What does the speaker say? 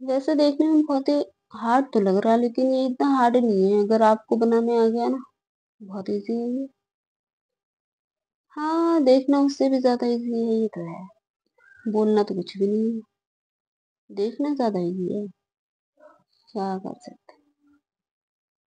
वैसे देखने में बहुत ही हार्ड तो लग रहा है, लेकिन ये इतना हार्ड नहीं है। अगर आपको बनाने आ गया ना, बहुत इजी है ये। हाँ देखना उससे भी ज़्यादा इजी है, ये तो है। बोलना तो कुछ भी नहीं है। देखना ज़्यादा इजी है। क्या कर सकते